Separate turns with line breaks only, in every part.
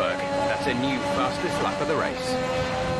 work. That's a new fastest lap of the race.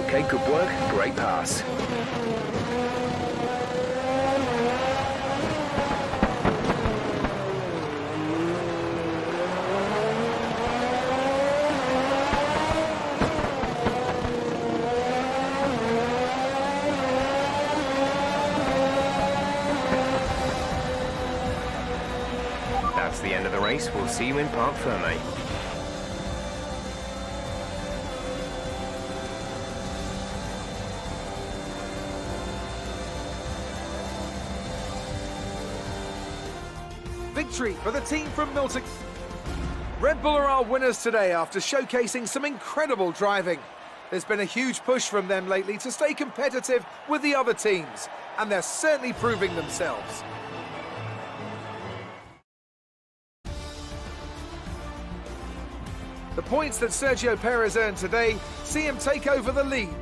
Okay, good work, great pass. That's the end of the race. We'll see you in Parc Ferme.
For the team from Milton. Red Bull are our winners today after showcasing some incredible driving. There's been a huge push from them lately to stay competitive with the other teams, and they're certainly proving themselves. The points that Sergio Perez earned today see him take over the lead